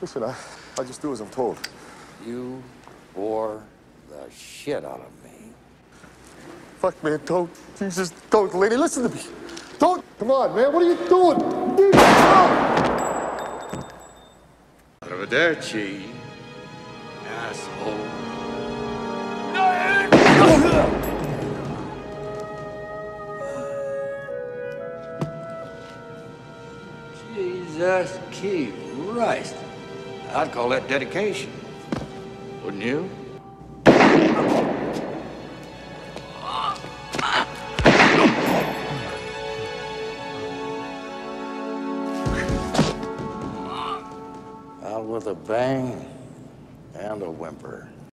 Listen, I, I just do as I'm told. You bore the shit out of me. Fuck, man, don't. Jesus, don't. Lady, listen to me. Don't. Come on, man. What are you doing? Leave me alone. Arrivederci, asshole. Jesus Christ. I'd call that dedication. Wouldn't you? Out with a bang and a whimper.